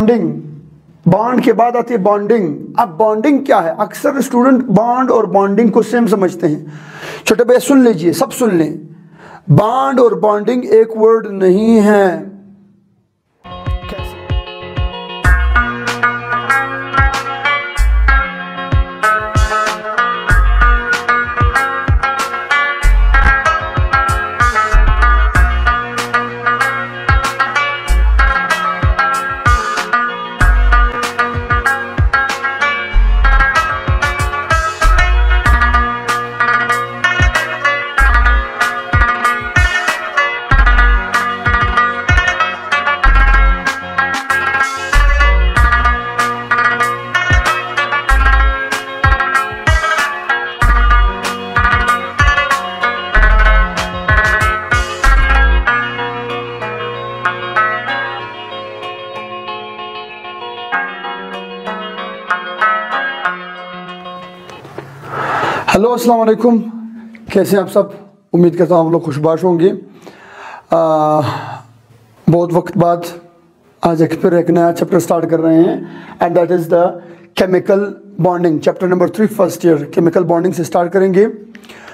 Bonding bond के बाद आती है बॉन्डिंग अब बॉन्डिंग क्या है? अक्सर स्टूडेंट बॉन्ड और बॉन्डिंग को सेम समझते हैं। छोटे भैया, सुन लीजिए, सब सुन लें। बॉन्ड और बॉन्डिंग एक वर्ड नहीं है। हेलो अस्सलाम वालेकुम कैसे आप सब उम्मीद करता हूँ आप लोग खुशबाश होंगे बहुत वक्त बाद आज एक फिर एक नया चैप्टर स्टार्ट कर रहे हैं and that is the chemical bonding chapter number three first year chemical bonding से स्टार्ट करेंगे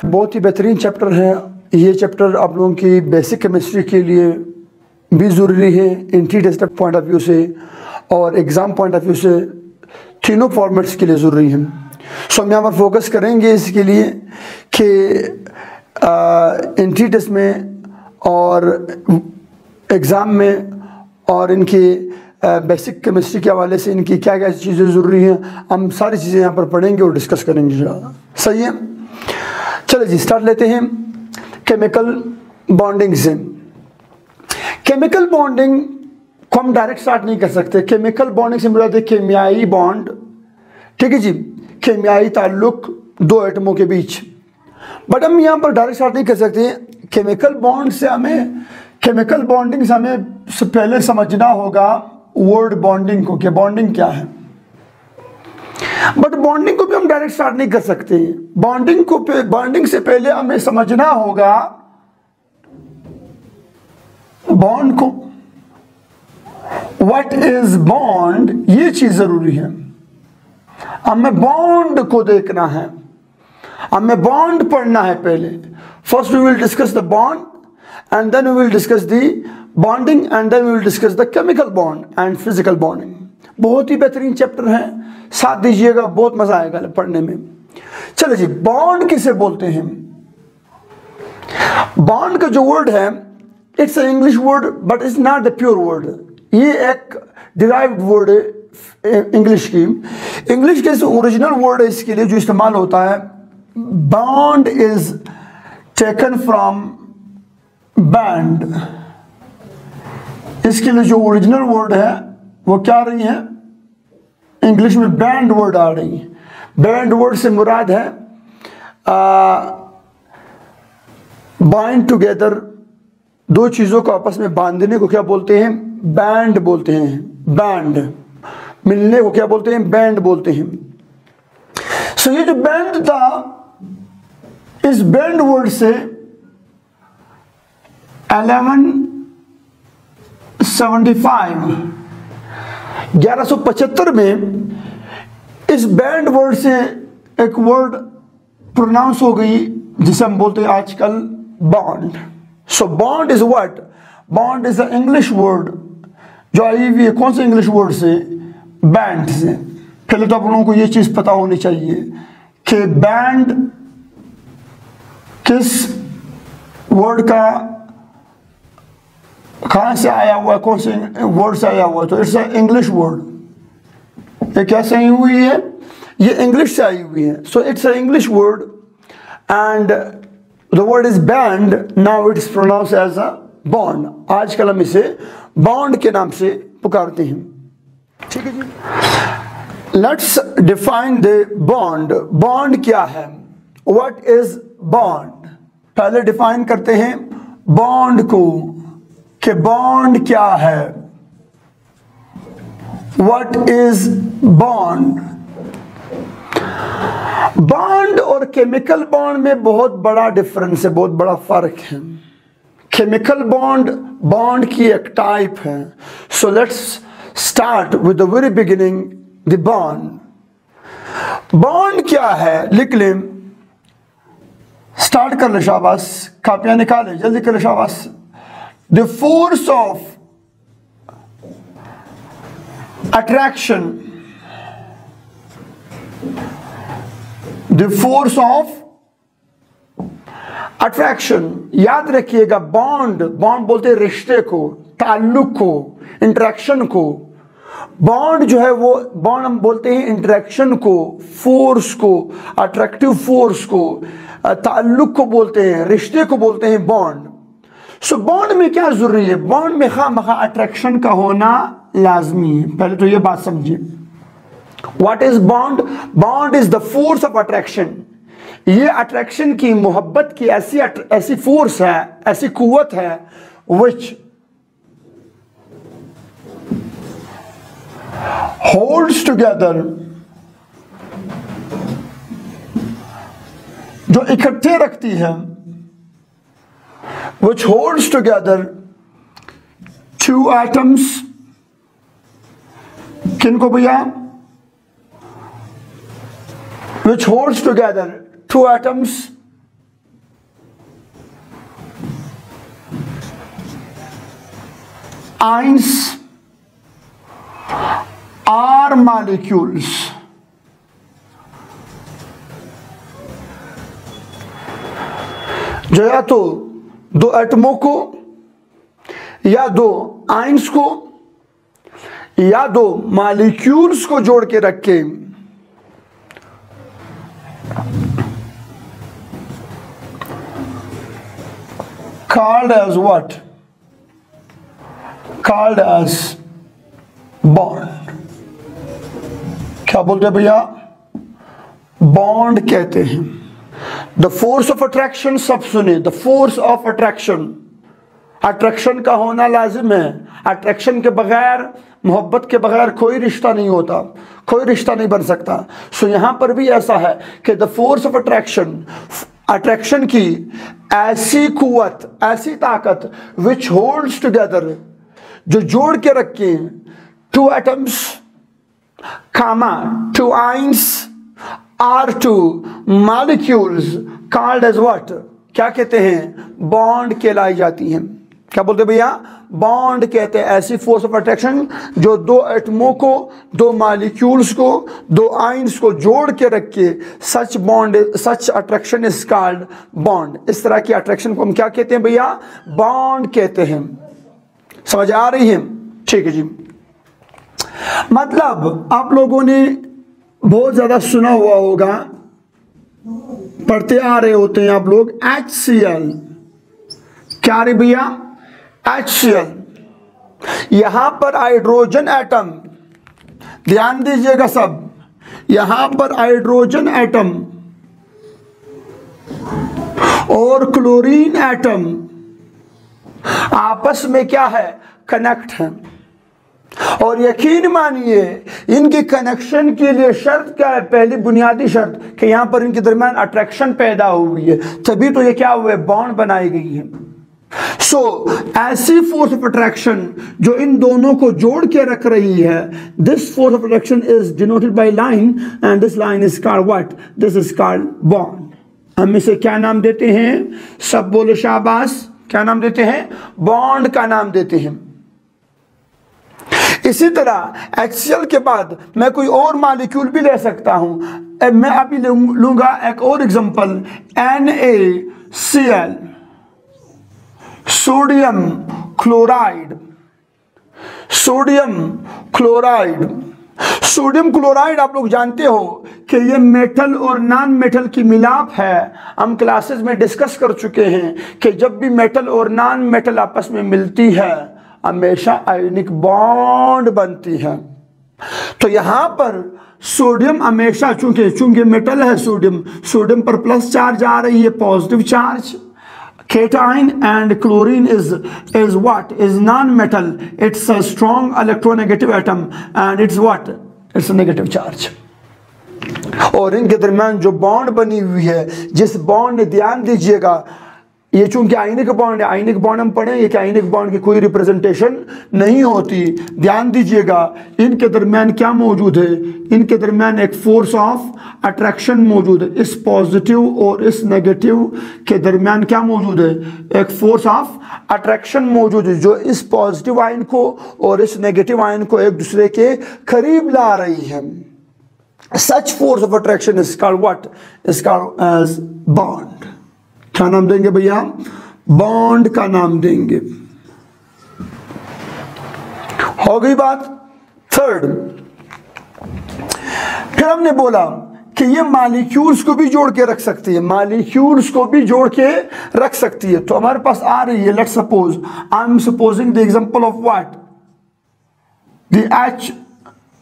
बहुत ही बेहतरीन चैप्टर है ये चैप्टर आप लोगों की बेसिक केमिस्ट्री के लिए भी ज़रूरी है entry test point of view से और एग्ज़ाम पॉइंट ऑफ़ व्यू से तीनों फॉर्मेट्स के लिए ज़रूरी है सो हम यहाँ पर फोकस करेंगे इसके लिए कि एंट्री टेस्ट में और एग्ज़ाम में और इनकी बेसिक केमिस्ट्री के हवाले से इनकी क्या क्या चीज़ें ज़रूरी हैं, हम सारी चीज़ें यहाँ पर पढ़ेंगे और डिस्कस करेंगे सही है? चलो जी स्टार्ट लेते हैं। केमिकल बॉन्डिंग से केमिकल बॉन्डिंग को हम डायरेक्ट स्टार्ट नहीं कर सकते। केमिकल बॉन्डिंग से है केमियाई बॉन्ड ठीक है जी? केमियाई ताल्लुक दो एटमों के बीच। बट हम यहाँ पर डायरेक्ट स्टार्ट नहीं कर सकते। केमिकल बॉन्ड से हमें केमिकल बॉन्डिंग से हमें पहले समझना होगा वर्ड बॉन्डिंग को कि बॉन्डिंग क्या है। बट बॉन्डिंग को भी हम डायरेक्ट स्टार्ट नहीं कर सकते। बॉन्डिंग को बॉन्डिंग से पहले हमें समझना होगा बॉन्ड को। व्हाट इज़ बॉन्ड ये चीज़ ज़रूरी है। हमें बॉन्ड को देखना है। हमें बॉन्ड पढ़ना है पहले। First we will discuss the bond and then we will discuss the bonding and then we will discuss the chemical bond and physical bonding बहुत ही बेहतरीन चैप्टर है। साथ दीजिएगा, बहुत मज़ा आएगा पढ़ने में। चलो जी बॉन्ड किसे बोलते हैं? बॉन्ड का जो वर्ड है it's English word but it's not the pure word ये एक डिराइव्ड वर्ड है। इंग्लिश की इंग्लिश के ओरिजिनल वर्ड है इसके लिए जो इस्तेमाल होता है bond is taken from band इसके लिए जो ओरिजिनल वर्ड है, वो क्या रही है? इंग्लिश में बैंड वर्ड आ रही है। बैंड वर्ड से मुराद है बाइंड टुगेदर दो चीज़ों को आपस में बांधने को क्या बोलते हैं? बैंड बोलते हैं। बैंड मिलने को क्या बोलते हैं? बैंड बोलते हैं। सो ये जो बैंड था, इस बैंड वर्ड से 1175 1175 में इस बैंड वर्ड से एक वर्ड प्रोनाउंस हो गई, जिसे हम बोलते हैं आजकल bond so bond is what bond is the English word जो आई हुई है कौन से इंग्लिश वर्ड से बैंड से। पहले तो आप लोगों को ये चीज़ पता होनी चाहिए कि बैंड किस वर्ड का कहाँ से आया हुआ कौन से वर्ड से आया हुआ है। तो इट्स इंग्लिश वर्ड ये कैसे आई हुई है? ये इंग्लिश से आई हुई है। So it's English word and the word is band now it's pronounce as a bond आजकल हम इसे बॉन्ड के नाम से पुकारते हैं। ठीक है जी। Let's define the bond bond क्या है? व्हाट इज़ बॉन्ड पहले डिफाइन करते हैं बॉन्ड को कि बॉन्ड क्या है? व्हाट इज़ बॉन्ड बॉन्ड और केमिकल बॉन्ड में बहुत बड़ा डिफरेंस है, बहुत बड़ा फ़र्क है। केमिकल बॉन्ड बॉन्ड की एक टाइप है। So let's start with the very beginning the bond bond क्या है? लिख लें। स्टार्ट कर ले शाबाश। कापियाँ निकाले। जल्दी कर ले शाबाश। The force of attraction the force of attraction याद रखिएगा बॉन्ड बॉन्ड बोलते रिश्ते को, ताल्लुक को इंट्रैक्शन को। बॉन्ड जो है वो बॉन्ड हम बोलते हैं इंटरेक्शन को फोर्स को अट्रैक्टिव फोर्स को ताल्लुक को बोलते हैं, रिश्ते को बोलते हैं बॉन्ड सो बॉन्ड में क्या ज़रूरी है? बॉन्ड में खा मखा अट्रैक्शन का होना लाजमी है। पहले तो ये बात समझिए। What is bond bond is the force of attraction ये अट्रैक्शन की मोहब्बत की ऐसी ऐसी फोर्स है, ऐसी कुत है विच होल्ड्स टुगेदर जो इकट्ठे रखती है which holds together two atoms किनको भैया? Which holds together two atoms ions molecules जो या तो दो एटमों को, या दो आइंस को, या दो मालिक्यूल्स को जोड़ के रखे called as what called as. क्या बोलते हैं भैया बॉन्ड कहते हैं। द फोर्स ऑफ़ अट्रैक्शन सब सुने the force of attraction attraction का होना लाजिम है। अट्रैक्शन के बगैर, मोहब्बत के बगैर कोई रिश्ता नहीं होता, कोई रिश्ता नहीं बन सकता। सो यहाँ पर भी ऐसा है कि the force of attraction attraction की ऐसी कुत ऐसी ताकत विच होल्ड्स टुगेदर जो जोड़ के रखे two atoms comma, two ions are two, molecules called as what? क्या कहते हैं? बॉन्ड कहलाई जाती हैं। क्या बोलते भैया? बॉन्ड कहते हैं ऐसी फोर्स ऑफ़ अट्रैक्शन जो दो एटमों को, दो मालिक्यूल्स को, दो आइंस को जोड़ के रख। के such bond such attraction is called bond इस तरह की अट्रैक्शन को हम क्या कहते हैं भैया? बॉन्ड कहते हैं। समझ आ रही है? ठीक है जी। मतलब आप लोगों ने बहुत ज़्यादा सुना हुआ होगा, पढ़ते आ रहे होते हैं आप लोग एच सी एल क्या रे भैया? एच सी एल यहाँ पर हाइड्रोजन एटम ध्यान दीजिएगा सब। यहाँ पर हाइड्रोजन एटम और क्लोरीन एटम आपस में क्या है? कनेक्ट है। और यकीन मानिए इनके कनेक्शन के लिए शर्त क्या है? पहली बुनियादी शर्त कि यहाँ पर इनके दरमियान अट्रैक्शन पैदा हुई है। तभी तो ये क्या हुए बॉन्ड बनाई गई है। सो so, ऐसी फोर्स ऑफ़ अट्रैक्शन जो इन दोनों को जोड़ के रख रही है this force of attraction is denoted by line and this line is called what this is called bond हम इसे क्या नाम देते हैं? सब बोले शाबाश। क्या नाम देते हैं? बॉन्ड का नाम देते हैं। इसी तरह एक्सीएल के बाद मैं कोई और मालिक्यूल भी ले सकता हूँ। मैं अभी लूँगा एक और example N A C L sodium chloride sodium chloride sodium chloride आप लोग जानते हो कि ये मेटल और नॉन मेटल की मिलाप है। हम क्लासेस में डिस्कस कर चुके हैं कि जब भी मेटल और नॉन मेटल आपस में मिलती है हमेशा आयोनिक बॉन्ड बनती है। तो यहाँ पर सोडियम हमेशा, चूँकि चूँकि मेटल है सोडियम सोडियम पर प्लस चार्ज आ रही है positive charge cation and chlorine is is what? Is non-metal. It's a strong electronegative atom and it's what? It's a negative charge. और इनके दरमियान जो बॉन्ड बनी हुई है, जिस बॉन्ड ध्यान दीजिएगा ये चूँकि आइनिक बॉन्ड है आइनिक बॉन्ड हम पढ़े ये कि आइनिक बॉन्ड की कोई रिप्रेजेंटेशन नहीं होती। ध्यान दीजिएगा, इनके दरमियान क्या मौजूद है? इनके दरमियान एक फोर्स ऑफ़ अट्रैक्शन मौजूद है। इस पॉजिटिव और इस नेगेटिव के दरमियान क्या मौजूद है? एक फोर्स ऑफ़ अट्रैक्शन मौजूद है, जो इस पॉजिटिव आयन को और इस नेगेटिव आयन को एक दूसरे के करीब ला रही है। Such force of attraction is called what is called as bond क्या नाम देंगे भैया? बॉन्ड का नाम देंगे। हो गई बात? थर्ड फिर हमने बोला कि ये मालिक्यूल्स को भी जोड़ के रख सकती है। मालिक्यूल्स को भी जोड़ के रख सकती है। तो हमारे पास आ रही है let suppose I am supposing the example of what the H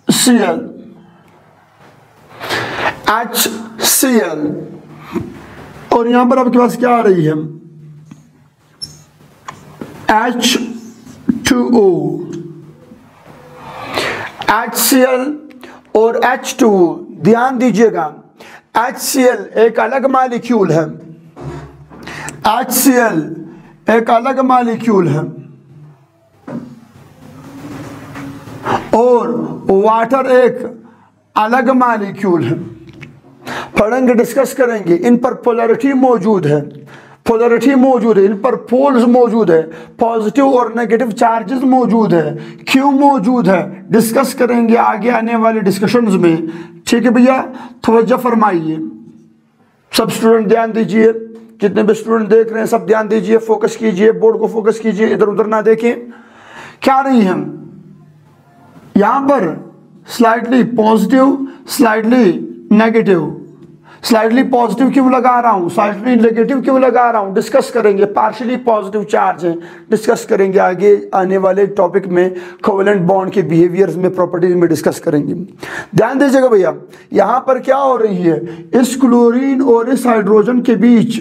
C L H C L और यहाँ पर आपके पास क्या आ रही है? H two O H C L और एच टू ध्यान दीजिएगा। एच सी एल एक अलग मालिक्यूल है। एच सी एल एक अलग मालिक्यूल है। और वाटर एक अलग मालिक्यूल है। पढ़ेंगे डिस्कस करेंगे, इन पर पोलरिटी मौजूद है। पोलरिटी मौजूद है, इन पर पोल्स मौजूद है पॉजिटिव और नेगेटिव चार्जेस मौजूद है। क्यों मौजूद है? डिस्कस करेंगे आगे आने वाले डिस्कशंस में। ठीक है भैया? तवज्जो फरमाइए। सब स्टूडेंट ध्यान दीजिए। जितने भी स्टूडेंट देख रहे हैं, सब ध्यान दीजिए फोकस कीजिए बोर्ड को फोकस कीजिए इधर उधर ना देखें। क्या नहीं है? यहाँ पर slightly positive slightly negative slightly positive क्यों लगा रहा हूँ? स्लाइडली नेगेटिव क्यों लगा रहा हूँ? डिस्कस करेंगे। पार्शियली पॉजिटिव चार्ज है। डिस्कस करेंगे आगे आने वाले टॉपिक में कोवेलेंट बॉन्ड के बिहेवियर्स में प्रॉपर्टीज़ में डिस्कस करेंगे। ध्यान दीजिएगा भैया, यहाँ पर क्या हो रही है? इस क्लोरीन और इस हाइड्रोजन के बीच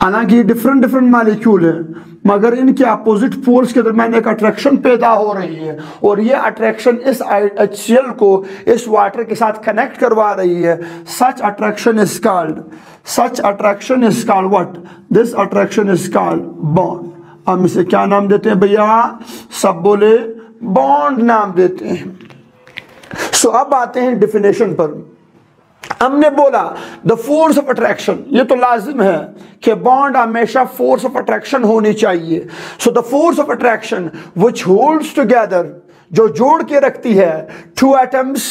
हालाँकि डिफरेंट डिफरेंट मालिक्यूल है, मगर इनके अपोजिट पोल्स के दरमियान एक अट्रैक्शन पैदा हो रही है, और ये अट्रैक्शन इस एच को, इस वाटर के साथ कनेक्ट करवा रही है। Such attraction is called such attraction is called what this attraction is called bond हम इसे क्या नाम देते हैं भैया? सब बोले बॉन्ड नाम देते हैं। सो अब आते हैं डिफिनेशन पर। हमने बोला द फोर्स ऑफ़ अट्रैक्शन ये तो लाजिम है कि बॉन्ड हमेशा फोर्स ऑफ़ अट्रैक्शन होनी चाहिए। So the force of attraction which holds together जो जोड़ के रखती है टू एटम्स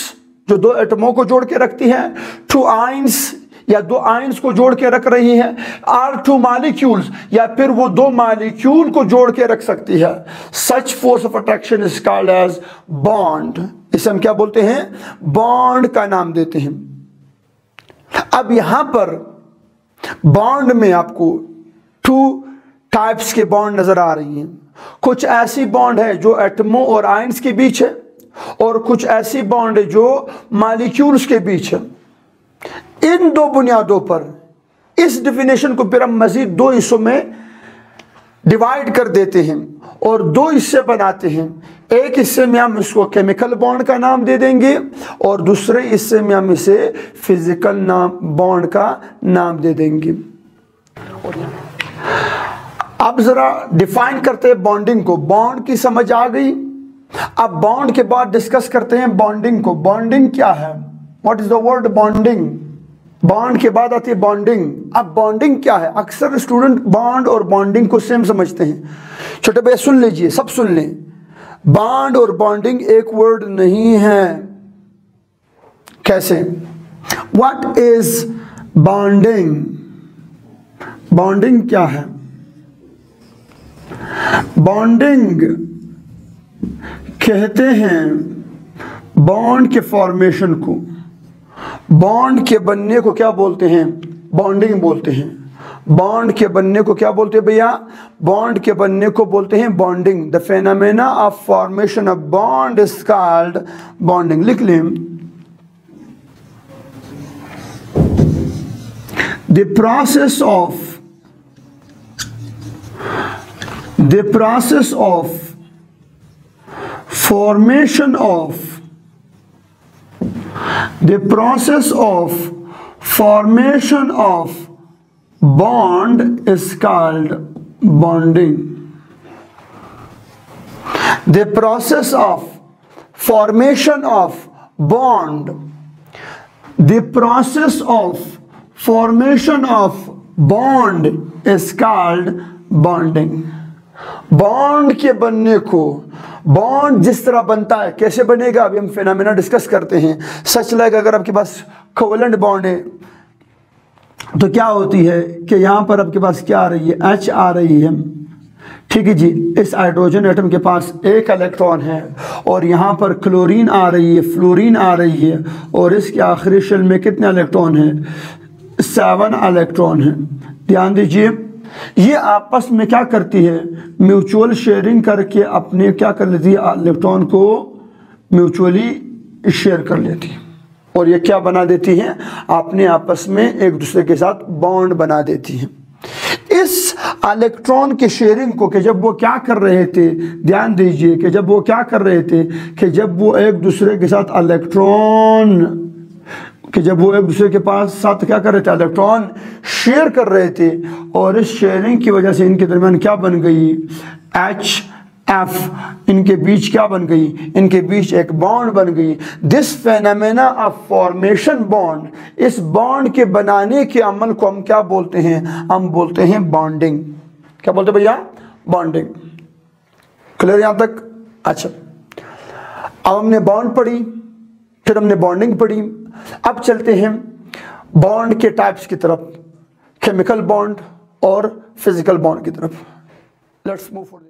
जो दो एटमों को जोड़ के रखती है टू आइंस या दो आइंस को जोड़ के रख रही है आर टू मालिक्यूल्स या फिर वो दो मालिक्यूल को जोड़ के रख सकती है। Such force of attraction is called as bond इसे हम क्या बोलते हैं? बॉन्ड का नाम देते हैं। अब यहाँ पर बॉन्ड में आपको टू टाइप्स के बॉन्ड नज़र आ रही हैं। कुछ ऐसी बॉन्ड है जो एटमो और आइंस के बीच है, और कुछ ऐसी बॉन्ड है जो मालिक्यूल्स के बीच है। इन दो बुनियादों पर इस डिफिनेशन को फिर हम मजीद दो हिस्सों में डिवाइड कर देते हैं और दो हिस्से बनाते हैं। एक हिस्से में हम इसको केमिकल बॉन्ड का नाम दे देंगे और दूसरे हिस्से में हम इसे फ़िज़िकल नाम बॉन्ड का नाम दे देंगे। अब जरा डिफाइन करते हैं बॉन्डिंग को। बॉन्ड की समझ आ गई? अब बॉन्ड के बाद डिस्कस करते हैं बॉन्डिंग को। बॉन्डिंग क्या है? What is the word bonding bond के बाद आती है बॉन्डिंग अब बॉन्डिंग क्या है? अक्सर स्टूडेंट बॉन्ड और बॉन्डिंग को सेम समझते हैं। छोटे भैया, सुन लीजिए, सब सुन लें। बॉन्ड और बॉन्डिंग एक वर्ड नहीं है। कैसे? व्हाट इज़ बॉन्डिंग बॉन्डिंग क्या है? बॉन्डिंग कहते हैं बॉन्ड के फॉर्मेशन को। बॉन्ड के बनने को क्या बोलते हैं? बॉन्डिंग बोलते हैं। बॉन्ड के बनने को क्या बोलते हैं भैया? बॉन्ड के बनने को बोलते हैं bonding. The phenomena of formation of bond is called bonding लिख लें। The process of the process of formation of the process of formation of bond is called bonding the process of formation of bond the process of formation of bond is called bonding bond के बनने को bond जिस तरह बनता है, कैसे बनेगा, अभी हम फिनमिना डिस्कस करते हैं। सच लाइक अगर आपके पास कोवलेंट बॉन्ड है तो क्या होती है कि यहाँ पर आपके पास क्या आ रही है? एच आ रही है। ठीक है जी, इस हाइड्रोजन एटम के पास एक इलेक्ट्रॉन है, और यहाँ पर क्लोरीन आ रही है फ्लोरीन आ रही है, और इसके आखिरी शेल में कितने इलेक्ट्रॉन है? सेवन इलेक्ट्रॉन है। ध्यान दीजिए। ये आपस में क्या करती है? म्यूचुअल शेयरिंग करके अपने क्या कर लेती है? इलेक्ट्रॉन को म्यूचुअली शेयर कर लेती है। और ये क्या बना देती है? अपने आपस में एक दूसरे के साथ बॉन्ड बना देती है। इस इलेक्ट्रॉन के शेयरिंग को कि जब वो क्या कर रहे थे, ध्यान दीजिए कि जब वो क्या कर रहे थे कि जब वो एक दूसरे के साथ इलेक्ट्रॉन कि जब वो एक दूसरे के पास साथ क्या कर रहे थे? इलेक्ट्रॉन शेयर कर रहे थे और इस शेयरिंग की वजह से इनके दरमियान क्या बन गई? एच एफ़ इनके बीच क्या बन गई? इनके बीच एक बॉन्ड बन गई। This phenomena of formation bond इस बॉन्ड के बनाने के अमल को हम क्या बोलते हैं? हम बोलते हैं बॉन्डिंग क्या बोलते भैया? बॉन्डिंग क्लियर यहाँ तक? अच्छा। अब हमने बॉन्ड पढ़ी, फिर हमने बॉन्डिंग पढ़ी। अब चलते हैं बॉन्ड के टाइप्स की तरफ़ केमिकल बॉन्ड और फ़िज़िकल बॉन्ड की तरफ़। Let's move for